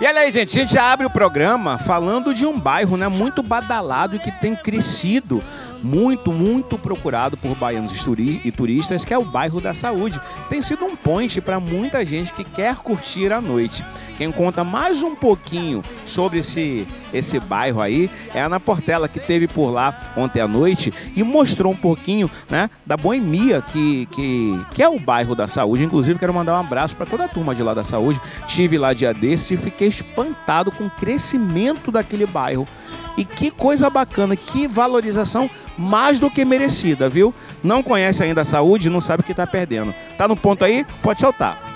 E olha aí, gente, a gente abre o programa falando de um bairro né, muito badalado e que tem crescido muito, muito procurado por baianos e turistas, que é o bairro da Saúde. Tem sido um point para muita gente que quer curtir a noite. Quem conta mais um pouquinho sobre esse, esse bairro aí é a Ana Portela, que teve por lá ontem à noite e mostrou um pouquinho né, da boemia que, que, que é o bairro da Saúde. Inclusive, quero mandar um abraço para toda a turma de lá da Saúde. Estive lá dia desse e fiquei espantado com o crescimento daquele bairro. E que coisa bacana, que valorização mais do que merecida, viu? Não conhece ainda a saúde, não sabe o que está perdendo. Tá no ponto aí? Pode soltar.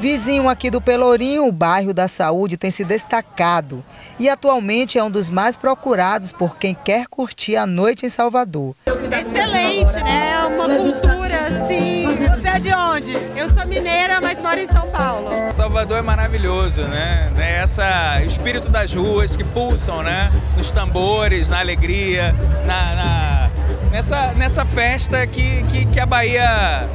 Vizinho aqui do Pelourinho, o bairro da Saúde tem se destacado e atualmente é um dos mais procurados por quem quer curtir a noite em Salvador. Excelente, né? É uma cultura assim. É de onde? Eu sou mineira, mas moro em São Paulo. Salvador é maravilhoso, né? É essa espírito das ruas que pulsam, né? Nos tambores, na alegria, na, na nessa, nessa festa que, que, que a Bahia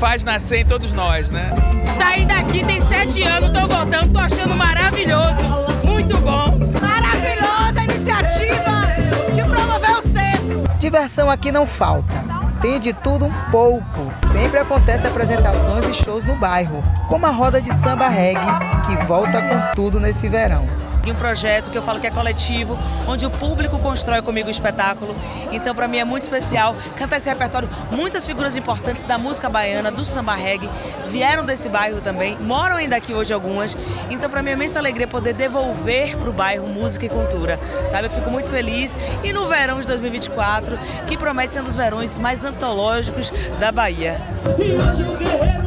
faz nascer em todos nós, né? Saí daqui tem sete anos, tô voltando, tô achando maravilhoso, muito bom. Maravilhosa iniciativa de promover o centro. Diversão aqui não falta. Tem de tudo um pouco. Sempre acontecem apresentações e shows no bairro, como a roda de samba reggae, que volta com tudo nesse verão um projeto que eu falo que é coletivo, onde o público constrói comigo o espetáculo. Então, para mim é muito especial cantar esse repertório. Muitas figuras importantes da música baiana, do samba reggae, vieram desse bairro também, moram ainda aqui hoje algumas. Então, para mim é imensa alegria poder devolver para o bairro música e cultura, sabe? Eu fico muito feliz. E no verão de 2024, que promete ser um dos verões mais antológicos da Bahia. E hoje o guerreiro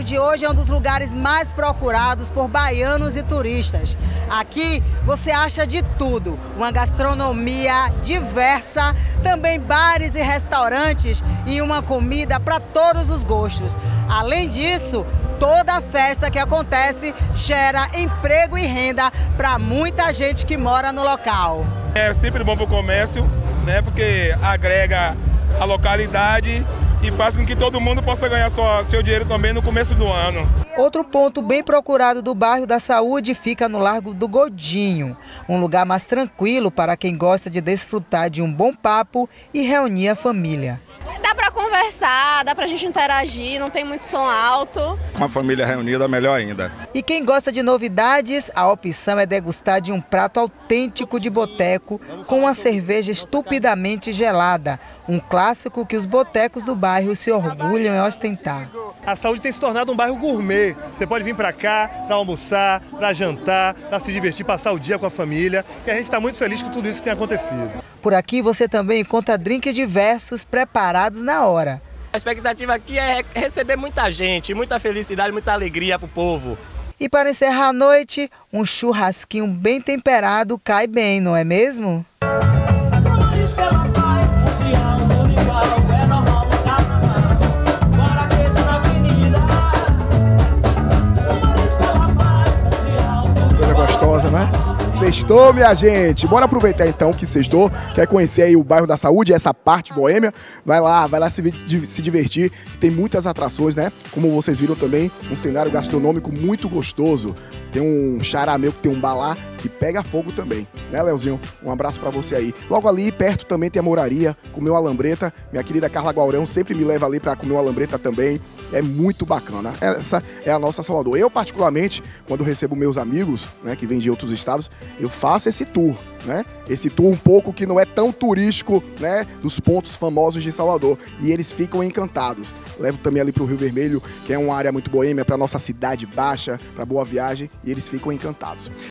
Saúde hoje é um dos lugares mais procurados por baianos e turistas. Aqui você acha de tudo, uma gastronomia diversa, também bares e restaurantes e uma comida para todos os gostos. Além disso, toda festa que acontece gera emprego e renda para muita gente que mora no local. É sempre bom para o comércio, né? Porque agrega a localidade e faz com que todo mundo possa ganhar sua, seu dinheiro também no começo do ano. Outro ponto bem procurado do bairro da Saúde fica no Largo do Godinho, um lugar mais tranquilo para quem gosta de desfrutar de um bom papo e reunir a família. Dá para conversar, dá para a gente interagir, não tem muito som alto. Com a família reunida, melhor ainda. E quem gosta de novidades, a opção é degustar de um prato autêntico de boteco com uma cerveja estupidamente gelada, um clássico que os botecos do bairro se orgulham em ostentar. A saúde tem se tornado um bairro gourmet. Você pode vir para cá para almoçar, para jantar, para se divertir, passar o dia com a família. E a gente está muito feliz com tudo isso que tem acontecido. Por aqui você também encontra drinks diversos preparados na hora. A expectativa aqui é receber muita gente, muita felicidade, muita alegria para o povo. E para encerrar a noite, um churrasquinho bem temperado cai bem, não é mesmo? Sextou, minha gente. Bora aproveitar então que sextou. Quer conhecer aí o bairro da Saúde, essa parte boêmia? Vai lá, vai lá se, se divertir. Tem muitas atrações, né? Como vocês viram também, um cenário gastronômico muito gostoso. Tem um charameu que tem um balá que pega fogo também, né, Leozinho? Um abraço para você aí. Logo ali perto também tem a moraria, comeu a lambreta. Minha querida Carla Guaurão sempre me leva ali para comer uma lambreta também. É muito bacana. Essa é a nossa Salvador. Eu particularmente, quando recebo meus amigos, né, que vêm de outros estados, eu faço esse tour né? Esse tour um pouco que não é tão turístico, né? Dos pontos famosos de Salvador. E eles ficam encantados. Levo também ali para o Rio Vermelho, que é uma área muito boêmia, para nossa cidade baixa, para Boa Viagem, e eles ficam encantados.